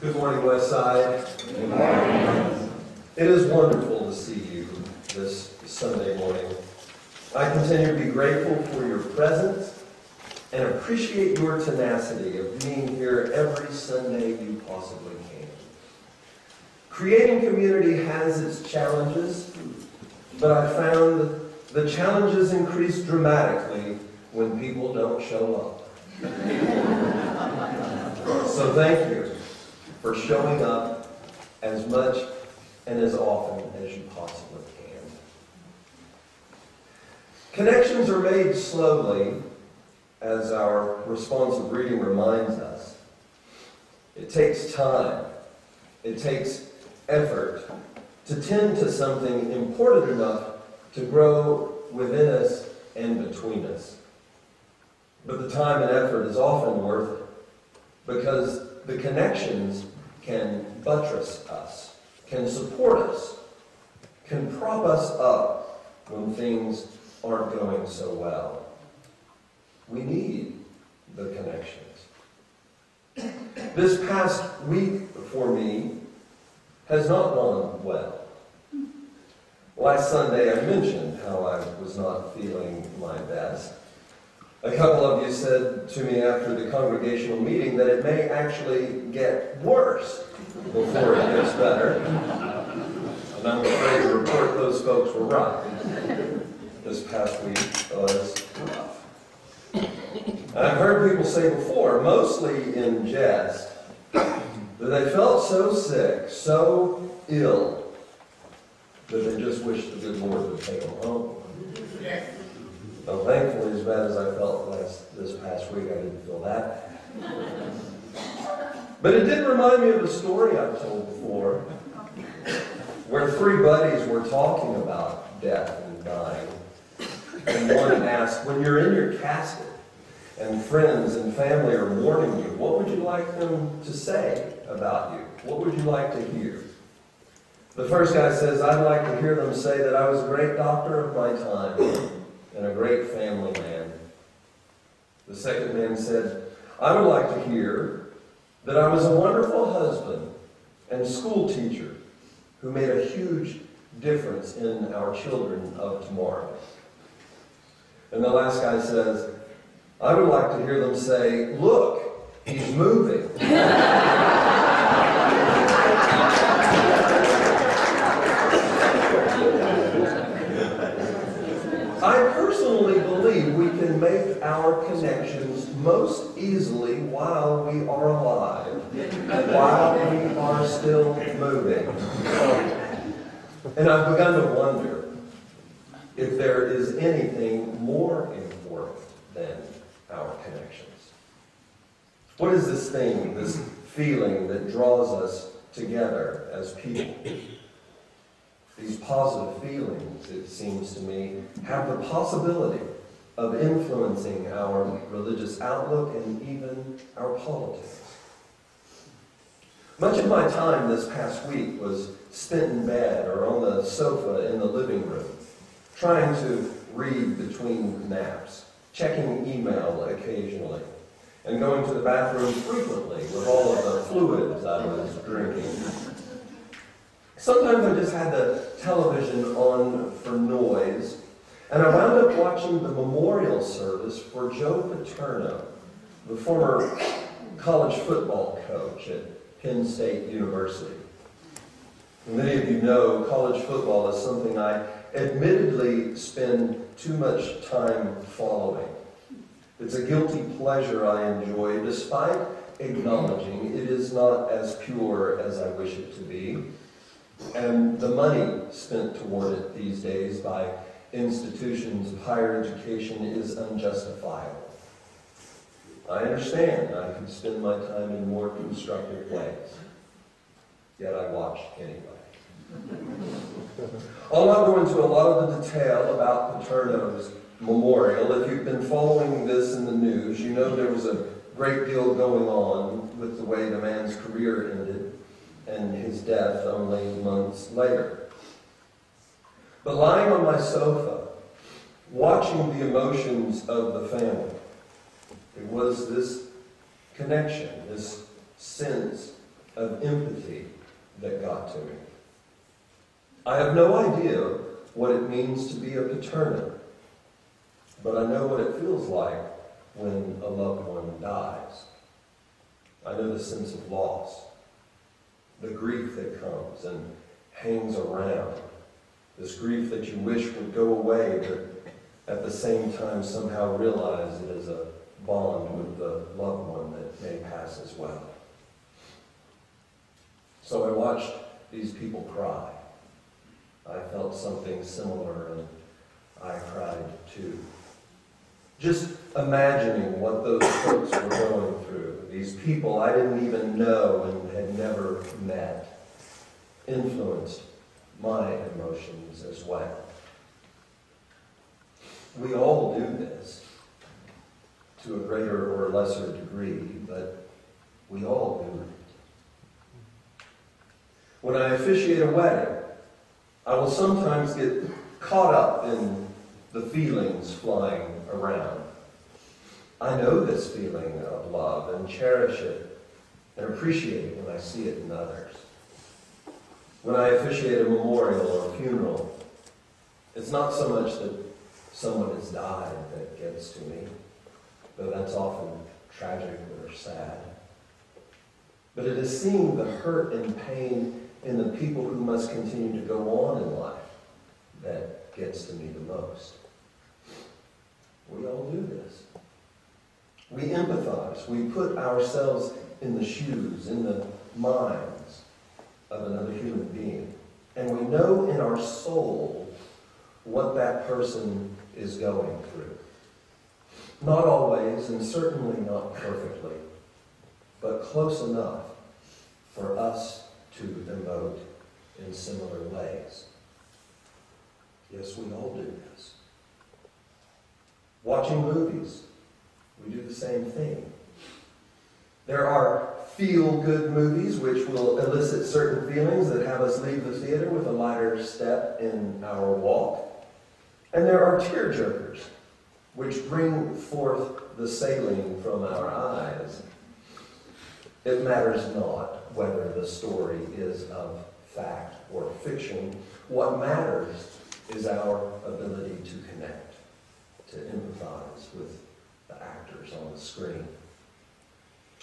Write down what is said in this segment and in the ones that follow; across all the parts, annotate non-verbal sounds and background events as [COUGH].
Good morning, Westside. Good morning. It is wonderful to see you this Sunday morning. I continue to be grateful for your presence and appreciate your tenacity of being here every Sunday you possibly can. Creating community has its challenges, but I found the challenges increase dramatically when people don't show up. [LAUGHS] so thank you for showing up as much and as often as you possibly can. Connections are made slowly, as our responsive reading reminds us. It takes time, it takes effort to tend to something important enough to grow within us and between us. But the time and effort is often worth it because the connections can buttress us, can support us, can prop us up when things aren't going so well. We need the connections. This past week for me has not gone well. Last Sunday I mentioned how I was not feeling my best. A couple of you said to me after the congregational meeting that it may actually get worse before it gets better. And I'm afraid to report those folks were right. This past week was rough. And I've heard people say before, mostly in jest, that they felt so sick, so ill, that they just wished the good Lord would take them home. So thankfully, as bad as I felt last this past week, I didn't feel that. But it did remind me of a story I've told before, where three buddies were talking about death and dying. And one asked, when you're in your casket and friends and family are mourning you, what would you like them to say about you? What would you like to hear? The first guy says, I'd like to hear them say that I was a great doctor of my time and a great family man. The second man said, I would like to hear that I was a wonderful husband and school teacher who made a huge difference in our children of tomorrow. And the last guy says, I would like to hear them say, Look, he's moving. [LAUGHS] I personally believe we can make our connections most easily while we are alive, while we are still moving. And I've begun to wonder if there is anything more important than our connections. What is this thing, this feeling that draws us together as people? These positive feelings, it seems to me, have the possibility of influencing our religious outlook and even our politics. Much of my time this past week was spent in bed or on the sofa in the living room, trying to read between naps, checking email occasionally, and going to the bathroom frequently with all of the fluids I was drinking. Sometimes I just had the television on for noise, and I wound up watching the memorial service for Joe Paterno, the former college football coach at Penn State University. Many of you know college football is something I admittedly spend too much time following. It's a guilty pleasure I enjoy, despite acknowledging it is not as pure as I wish it to be. And the money spent toward it these days by institutions of higher education is unjustifiable. I understand I could spend my time in more constructive ways. Yet I watch anyway. [LAUGHS] I'll not go into a lot of the detail about Paterno's memorial. If you've been following this in the news, you know there was a great deal going on with the way the man's career ended and his death only months later. But lying on my sofa, watching the emotions of the family, it was this connection, this sense of empathy that got to me. I have no idea what it means to be a Paterno, but I know what it feels like when a loved one dies. I know the sense of loss, the grief that comes and hangs around, this grief that you wish would go away, but at the same time somehow realize it is a bond with the loved one that may pass as well. So I watched these people cry. I felt something similar and I cried too. Just imagining what those folks were going through, these people I didn't even know and had never met, influenced my emotions as well. We all do this to a greater or lesser degree, but we all do it. When I officiate a wedding, I will sometimes get caught up in the feelings flying around. I know this feeling of love and cherish it and appreciate it when I see it in others. When I officiate a memorial or a funeral, it's not so much that someone has died that gets to me, though that's often tragic or sad. But it is seeing the hurt and pain in the people who must continue to go on in life that gets to me the most. We all do this. We empathize. We put ourselves in the shoes, in the minds of another human being. And we know in our soul what that person is going through. Not always, and certainly not perfectly, but close enough for us to emote in similar ways. Yes, we all do this. Watching movies, we do the same thing. There are feel good movies which will elicit certain feelings that have us leave the theater with a lighter step in our walk. And there are tear jerkers which bring forth the saline from our eyes. It matters not whether the story is of fact or fiction. What matters is our ability to connect, to empathize with the actors on the screen.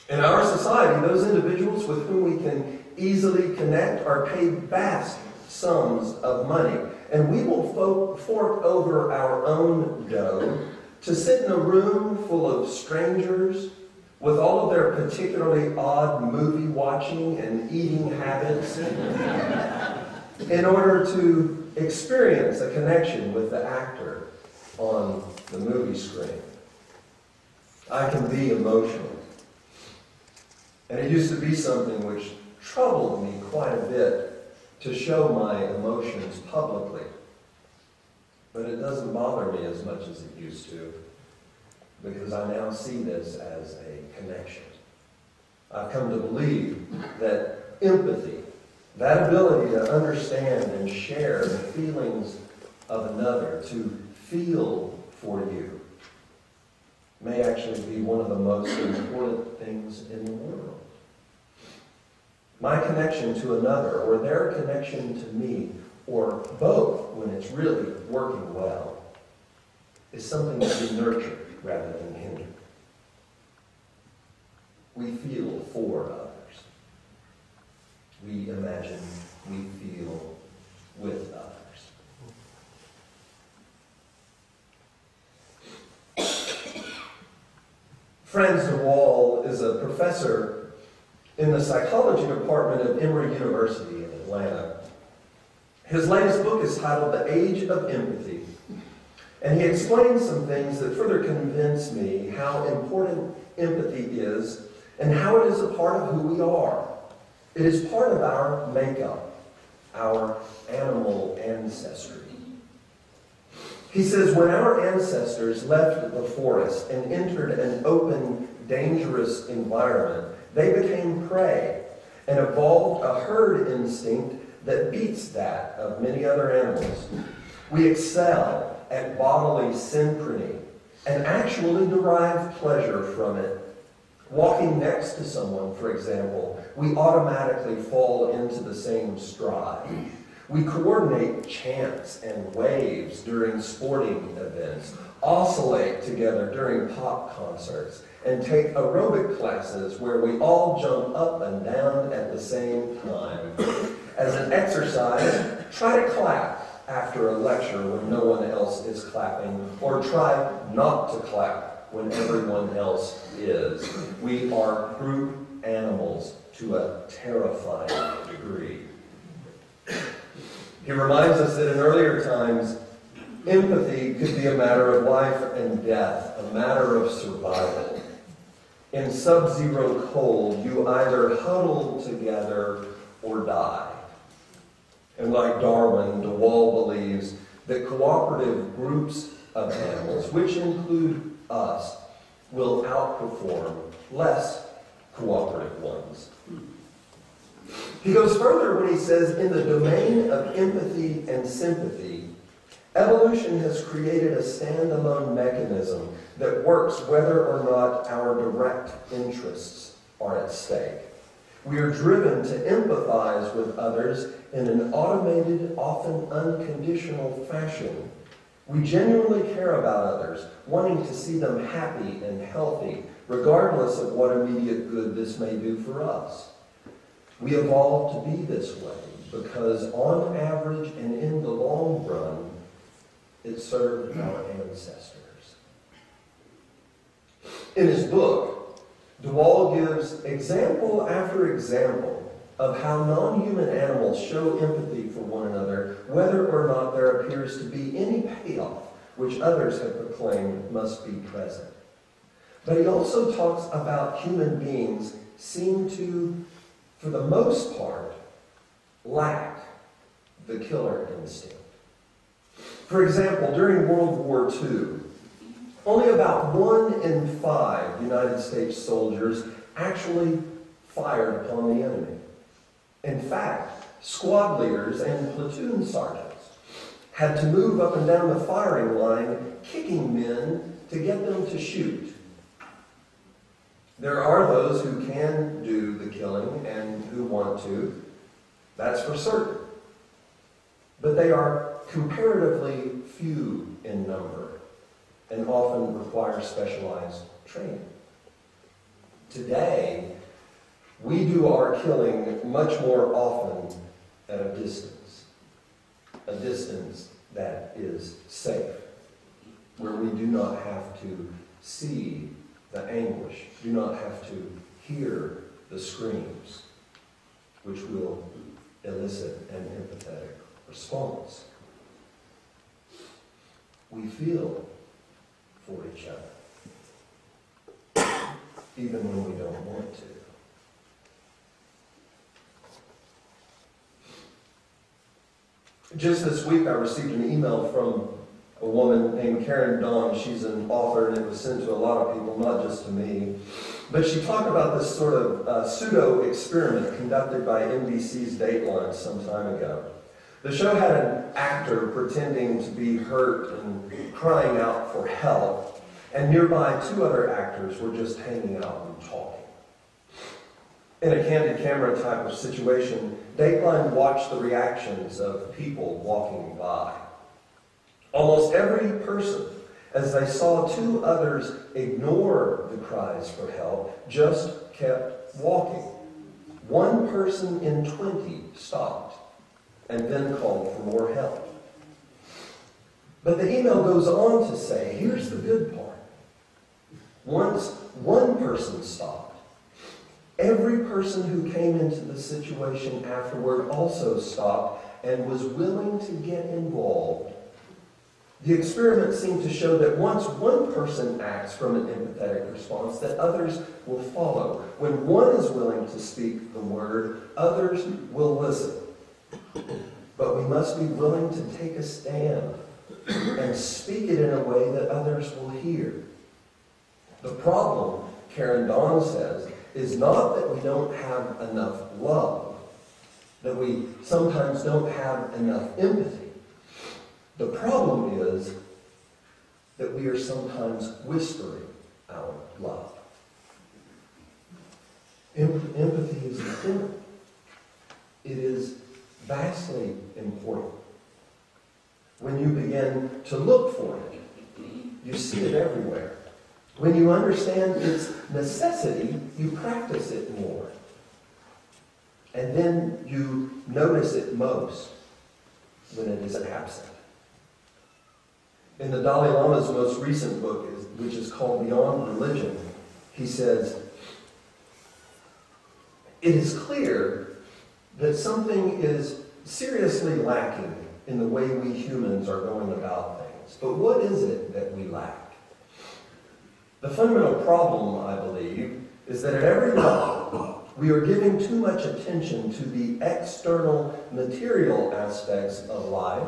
In our society, those individuals with whom we can easily connect are paid vast sums of money, and we will fork over our own dough to sit in a room full of strangers with all of their particularly odd movie watching and eating habits [LAUGHS] in order to experience a connection with the actor on the movie screen. I can be emotional. And it used to be something which troubled me quite a bit to show my emotions publicly. But it doesn't bother me as much as it used to because I now see this as a connection. I've come to believe that empathy, that ability to understand and share the feelings of another, to feel for you, may actually be one of the most important things in the world. My connection to another, or their connection to me, or both when it's really working well, is something to be nurtured rather than hinder. We feel for others. We imagine we feel with others. [COUGHS] Frans de Waal is a professor in the psychology department of Emory University in Atlanta. His latest book is titled The Age of Empathy and he explains some things that further convince me how important empathy is and how it is a part of who we are. It is part of our makeup, our animal ancestry. He says, when our ancestors left the forest and entered an open, dangerous environment, they became prey and evolved a herd instinct that beats that of many other animals. We excel at bodily synchrony and actually derive pleasure from it. Walking next to someone, for example, we automatically fall into the same stride. We coordinate chants and waves during sporting events, oscillate together during pop concerts, and take aerobic classes where we all jump up and down at the same time. As an exercise, try to clap after a lecture when no one else is clapping, or try not to clap when everyone else is. We are group animals to a terrifying degree. He reminds us that in earlier times, empathy could be a matter of life and death, a matter of survival. In sub zero cold, you either huddle together or die. And like Darwin, de Waal believes that cooperative groups of animals, which include us, will outperform less cooperative ones. He goes further when he says, in the domain of empathy and sympathy, evolution has created a standalone mechanism that works whether or not our direct interests are at stake. We are driven to empathize with others in an automated, often unconditional fashion. We genuinely care about others, wanting to see them happy and healthy, regardless of what immediate good this may do for us. We evolved to be this way because, on average and in the long run, it served our ancestors. In his book, de Waal gives example after example of how non-human animals show empathy for one another, whether or not there appears to be any payoff which others have proclaimed must be present. But he also talks about human beings seem to, for the most part, lack the killer instinct. For example, during World War II, only about one in five United States soldiers actually fired upon the enemy. In fact, squad leaders and platoon sergeants had to move up and down the firing line, kicking men to get them to shoot. There are those who can do the killing and who want to. That's for certain. But they are comparatively few in number and often require specialized training. Today, we do our killing much more often at a distance, a distance that is safe, where we do not have to see the anguish, do not have to hear the screams, which will elicit an empathetic response. We feel for each other, even when we don't want to. Just this week, I received an email from a woman named Karen Dawn. She's an author, and it was sent to a lot of people, not just to me. But she talked about this sort of uh, pseudo experiment conducted by NBC's Dateline some time ago. The show had an actor pretending to be hurt and crying out for help, and nearby two other actors were just hanging out and talking. In a candid camera type of situation, Dateline watched the reactions of people walking by. Almost every person, as they saw two others ignore the cries for help, just kept walking. One person in 20 stopped and then called for more help. But the email goes on to say here's the good part. Once one person stopped, every person who came into the situation afterward also stopped and was willing to get involved. The experiment seemed to show that once one person acts from an empathetic response, that others will follow. When one is willing to speak the word, others will listen. But we must be willing to take a stand and speak it in a way that others will hear. The problem, Karen Dawn says, is not that we don't have enough love, that we sometimes don't have enough empathy. The problem is that we are sometimes whispering our love. Empathy is important. It is vastly important. When you begin to look for it, you see it everywhere. When you understand its necessity, you practice it more. And then you notice it most when it is absent. In the Dalai Lama's most recent book, which is called Beyond Religion, he says, It is clear that something is seriously lacking in the way we humans are going about things. But what is it that we lack? The fundamental problem, I believe, is that at every level, we are giving too much attention to the external material aspects of life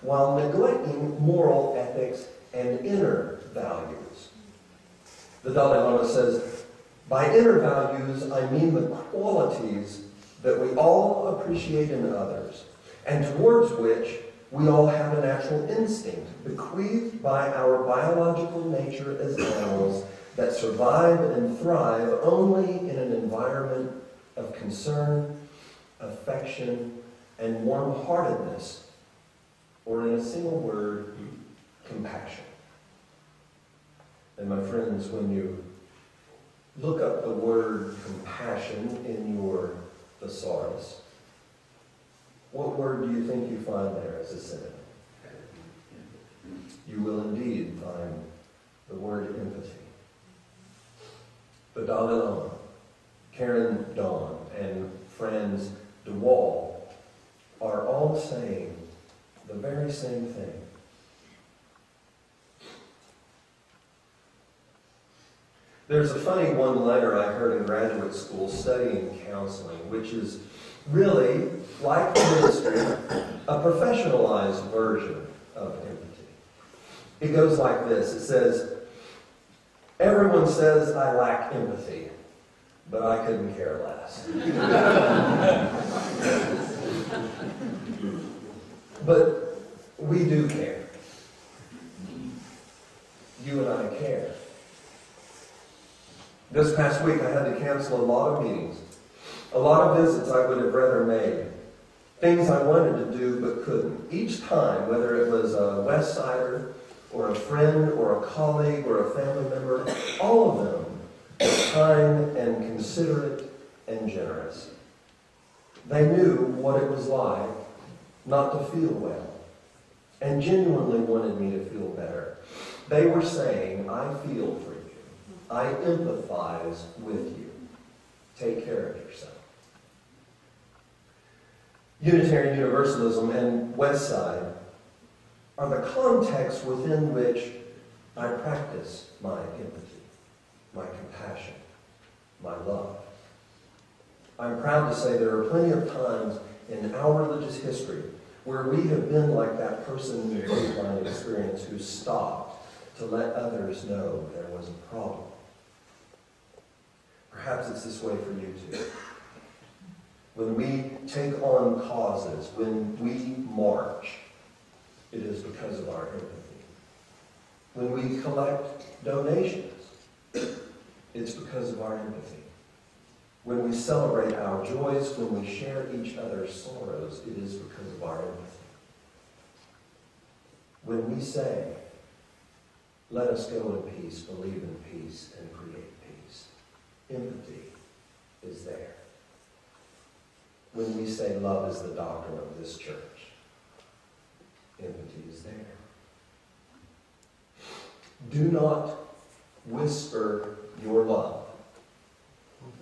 while neglecting moral ethics and inner values. The Dalai Lama says, by inner values, I mean the qualities that we all appreciate in others, and towards which we all have a natural instinct bequeathed by our biological nature as animals that survive and thrive only in an environment of concern, affection, and warm-heartedness, or in a single word, compassion. And my friends, when you look up the word compassion in your thesaurus, what word do you think you find there as a synonym? You will indeed find the word empathy. The Dalai Lama, Karen Dawn, and Frans de Waal are all saying the very same thing. There's a funny one-liner I heard in graduate school studying counseling, which is really, like ministry, a professionalized version of empathy. It goes like this. It says, Everyone says I lack empathy, but I couldn't care less. [LAUGHS] but we do care. You and I care. This past week, I had to cancel a lot of meetings, a lot of visits I would have rather made, things I wanted to do but couldn't. Each time, whether it was a West Sider or a friend or a colleague or a family member, all of them were kind and considerate and generous. They knew what it was like not to feel well and genuinely wanted me to feel better. They were saying, I feel for. I empathize with you. Take care of yourself. Unitarian Universalism and Westside are the context within which I practice my empathy, my compassion, my love. I'm proud to say there are plenty of times in our religious history where we have been like that person in the Dateline experience who stopped to let others know there was a problem. Perhaps it's this way for you too. When we take on causes, when we march, it is because of our empathy. When we collect donations, it's because of our empathy. When we celebrate our joys, when we share each other's sorrows, it is because of our empathy. When we say, let us go in peace, believe in peace, and create empathy is there. When we say love is the doctrine of this church, empathy is there. Do not whisper your love,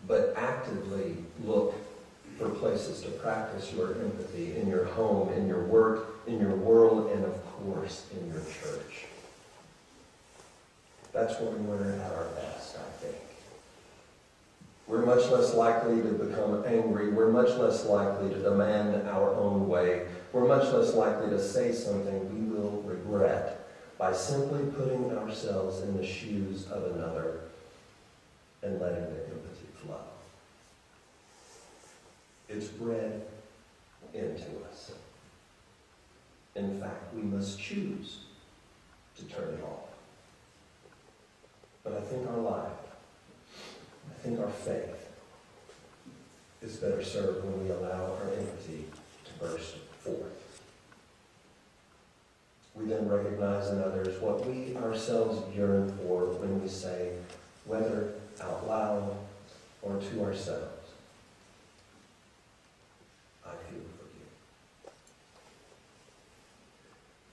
but actively look for places to practice your empathy in your home, in your work, in your world, and of course, in your church. That's when we're at our best, I think. We're much less likely to become angry. We're much less likely to demand our own way. We're much less likely to say something we will regret by simply putting ourselves in the shoes of another and letting the empathy flow. It's bred into us. In fact, we must choose to turn it off. But I think our life, I think our faith, is better served when we allow our empathy to burst forth. We then recognize in others what we ourselves yearn for when we say, whether out loud or to ourselves, I feel for you.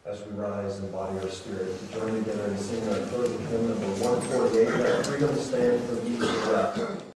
As we rise in body or spirit to join together and sing our closing hymn number 148, let freedom stand for each breath.